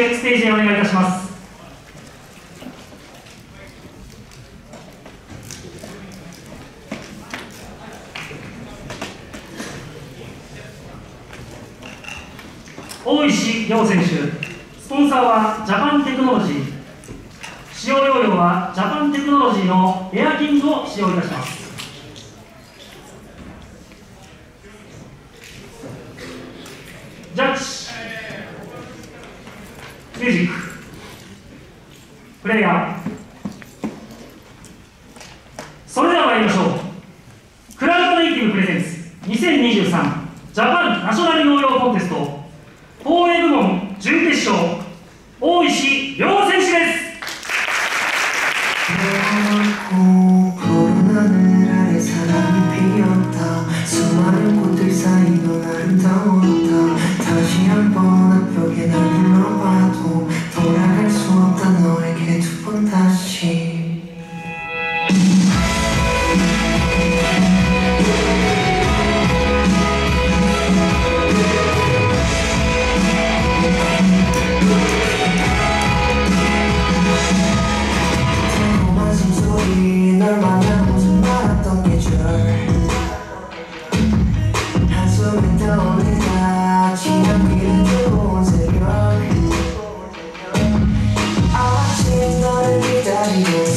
手ステージへお願いいたします。大石亮選手スポンサーはジャパンテクノロジー使用容量はジャパンテクノロジーのエアキングを使用いたします。ジャッジミュージック。プレイヤー。それでは参りましょう。クラウドネイティブプレゼンツ。2023ジャパンナショナル農業コンテスト。防衛部門準決勝。大石亮選手です Thank you.